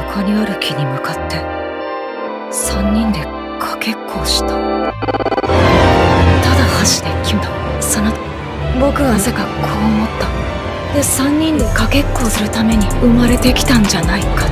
他にある木に向かって3人でかけっこをした。ただ箸で決めたその僕はなぜかこう思った。で3人でかけっこをするために生まれてきたんじゃないか